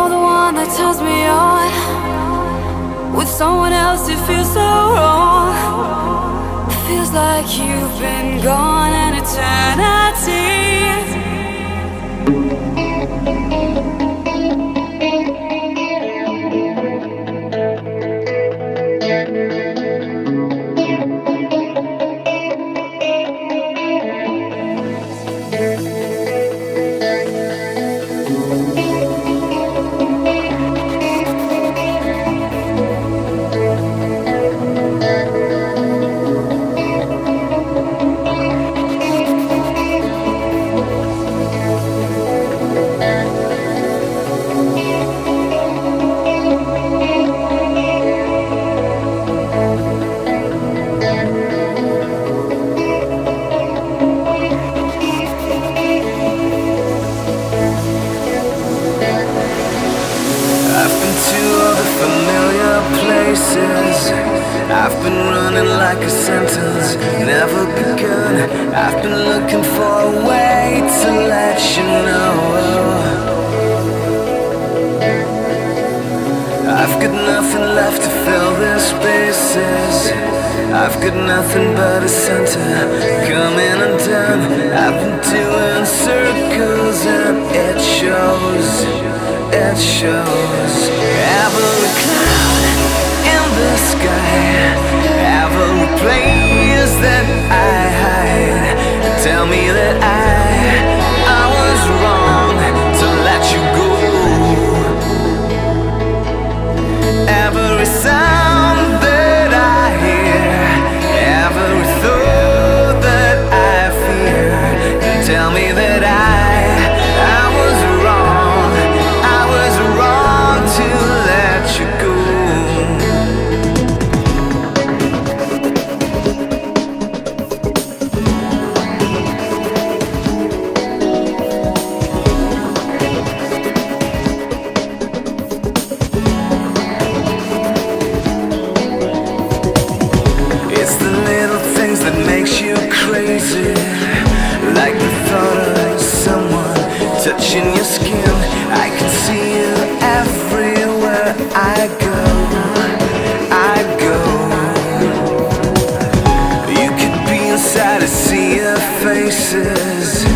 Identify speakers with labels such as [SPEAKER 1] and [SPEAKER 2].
[SPEAKER 1] one that turns me on. With someone else, it feels so wrong. Feels like you've been gone an eternity.
[SPEAKER 2] Places I've been running like a sentence Never begun. I've been looking for a way to let you know. I've got nothing left to fill the spaces. I've got nothing but a center Coming undone. I've been doing circles and it shows It shows Tell me that I, I was wrong. I was wrong to let you go. It's the little things that makes you crazy places.